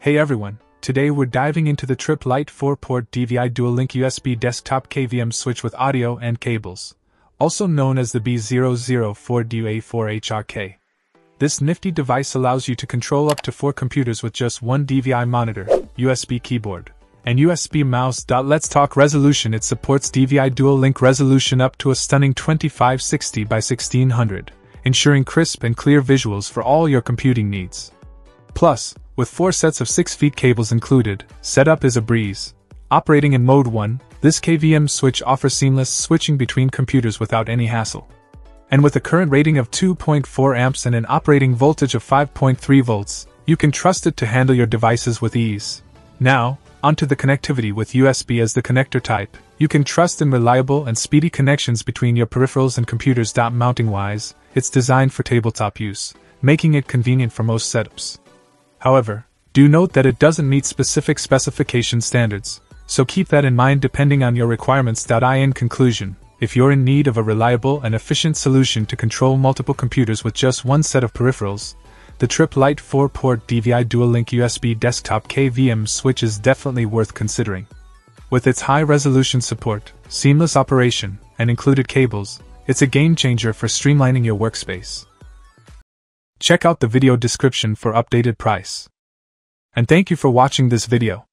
Hey everyone, today we're diving into the Tripp Lite 4-port DVI dual-link USB desktop KVM switch with audio and cables, also known as the B004DUA4HRK. This nifty device allows you to control up to four computers with just one DVI monitor, USB keyboard, and USB mouse. Let's talk resolution. It supports DVI dual link resolution up to a stunning 2560 by 1600, ensuring crisp and clear visuals for all your computing needs. Plus, with four sets of 6 feet cables included, setup is a breeze. Operating in Mode 1, this KVM switch offers seamless switching between computers without any hassle. And with a current rating of 2.4 amps and an operating voltage of 5.3 volts, you can trust it to handle your devices with ease. Now, onto the connectivity with USB as the connector type. You can trust in reliable and speedy connections between your peripherals and computers. Mounting wise, it's designed for tabletop use, making it convenient for most setups. However, do note that it doesn't meet specific specification standards, so keep that in mind depending on your requirements. In conclusion, if you're in need of a reliable and efficient solution to control multiple computers with just one set of peripherals, the Tripp Lite 4-port DVI dual-link USB desktop KVM switch is definitely worth considering. With its high-resolution support, seamless operation, and included cables, it's a game changer for streamlining your workspace. Check out the video description for updated price. And thank you for watching this video.